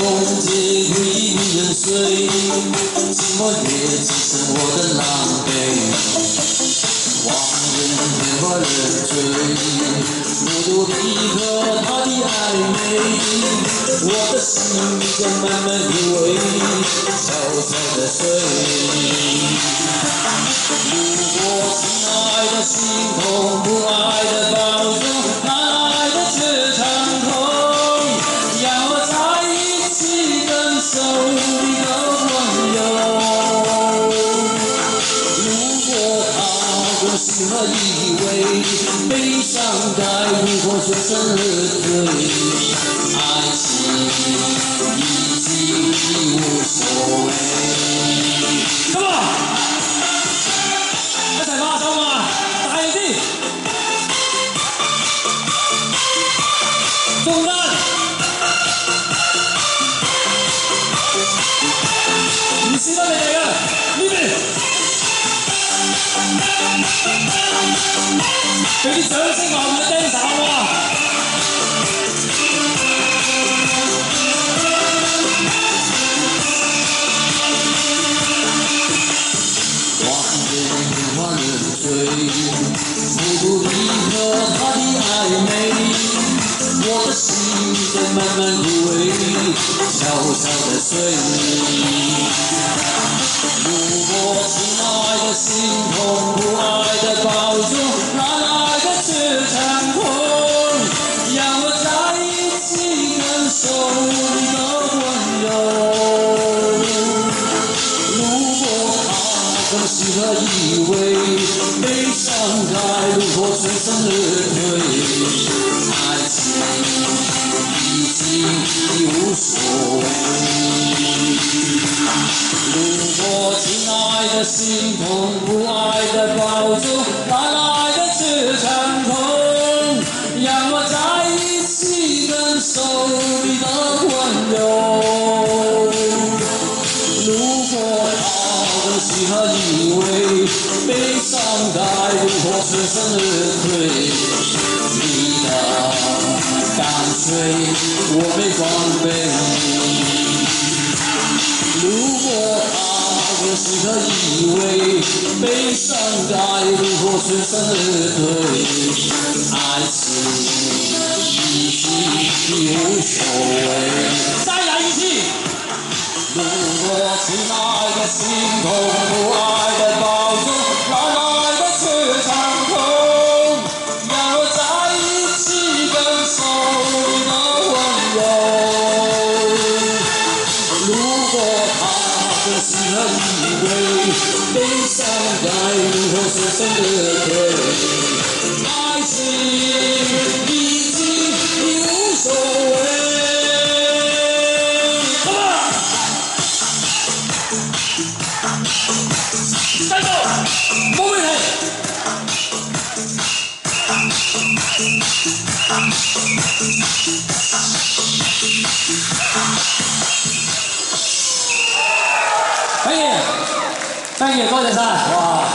梦见如影人睡，寂寞也只剩我的狼狈。往人天花乱坠，孤独你和他的暧昧，我的心在慢慢枯萎，悄悄的睡。如果亲爱的心痛，不爱感受你的温柔。如果他的心和以为，悲伤该如何全身而退，爱情俾啲掌聲我哋嘅 dancer 好唔好啊？往日天花乱坠，孤独你和他的暧昧，我的心在慢慢枯萎，悄悄的睡。他更适合以为，悲伤该如何全身而退？爱情已经已无所谓。如果亲爱的心痛，不他以为，悲伤该如何全身而退？你的干脆我没防备。如果他更适合以为，悲伤该如何全身而退？爱情已经无所谓。再来一次。如果亲爱的心痛，不爱的抱住，哪来的却长空？让我在一起感受你的温柔。如果他更适合以为，悲伤该如何全身而退？爱情可以三姐高点菜哇。